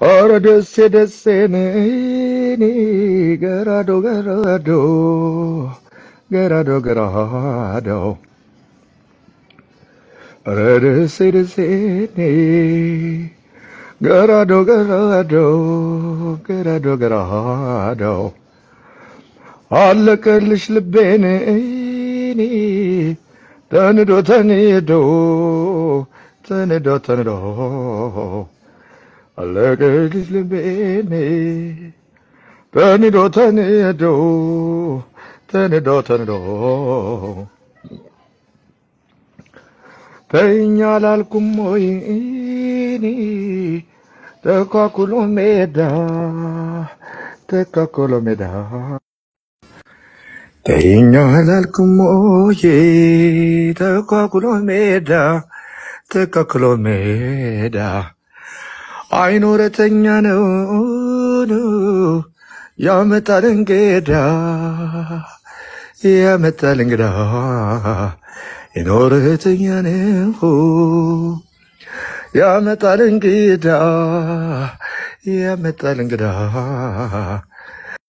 ኧረ ደሴ ደሴን እኔ ገራዶ ገራዶ ገራዶ ገራዶ። ኧረ ደሴ ደሴን ገራዶ ገራዶ ገራዶ ገራዶ። አለቀልሽ ልቤን እኔ ተንዶ ተንዶ ተንዶ ተንዶ አለቀልሽ ልቤን ተንዶ ወይ እኔ? ተኳኩሎ ሜዳ ተኳኩሎ ሜዳ። ተኛ አላልኩም ወይ? ተኳኩሎ ሜዳ ተኳኩሎ ሜዳ አይኖረተኛ ነው ያመጣል እንግዳ ያመጣል እንግዳ። የኖረተኛ ነው ያመጣል እንግዳ ያመጣል እንግዳ